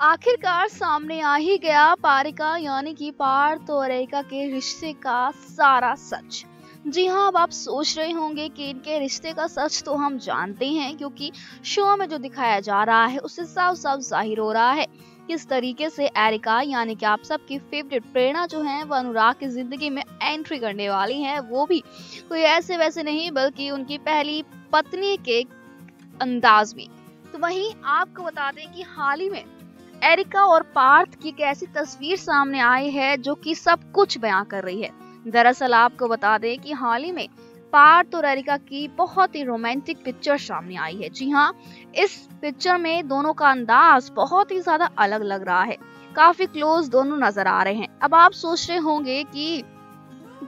आखिरकार सामने आ ही गया पारिका, यानी कि पार्थ और एरिका के रिश्ते का सारा सच। जी हाँ अब आप सोच रहे होंगे कि इनके रिश्ते का सच तो हम जानते हैं, क्योंकि शो में जो दिखाया जा रहा है उससे साफ़ साफ़ ज़ाहिर हो रहा है। किस तरीके से एरिका, यानी कि आप सबकी फेवरेट प्रेरणा जो है, वो अनुराग की ज़िंदगी में एंट्री करने वाली है। वो भी कोई ऐसे वैसे नहीं, बल्कि उनकी पहली पत्नी के अंदाज में। तो वहीं आपको बता दें कि हाल ही में एरिका और पार्थ की एक ऐसी तस्वीर सामने आई है जो कि सब कुछ बयां कर रही है। दरअसल आपको बता दें कि हाल ही में पार्थ और एरिका की बहुत ही रोमांटिक पिक्चर सामने आई है। जी हाँ इस पिक्चर में दोनों का अंदाज बहुत ही ज़्यादा अलग लग रहा है। काफ़ी क्लोज दोनों नज़र आ रहे हैं। अब आप सोच रहे होंगे कि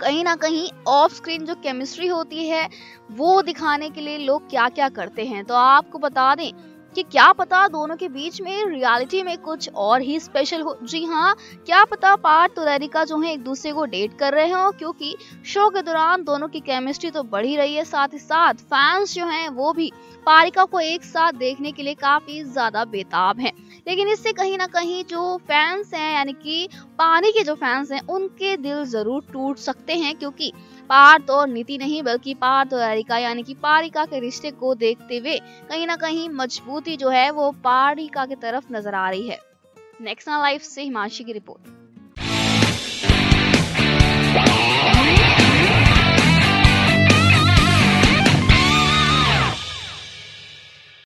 कहीं ना कहीं ऑफ़ स्क्रीन जो केमिस्ट्री होती है, वो दिखाने के लिए लोग क्या क्या करते हैं? तो आपको बता दें कि क्या पता दोनों के बीच में रियलिटी में कुछ और ही स्पेशल हो। जी हाँ क्या पता पार्थ और एरिका जो है एक दूसरे को डेट कर रहे हो, क्योंकि शो के दौरान दोनों की केमिस्ट्री तो बढ़ी रही है। साथ ही साथ फैंस जो हैं, वो भी पारिका को एक साथ देखने के लिए काफ़ी ज़्यादा बेताब हैं। लेकिन इससे कहीं ना कहीं जो फैंस हैं, यानी कि पानी के जो फैंस हैं, उनके दिल ज़रूर टूट सकते हैं, क्योंकि पार्थ और नीति नहीं, बल्कि पार्थ और अरिका यानी कि पारिका के रिश्ते को देखते हुए कहीं ना कहीं मजबूती जो है, वो पारिका की तरफ़ नज़र आ रही है। नेक्स्ट लाइफ से हिमांशी की रिपोर्ट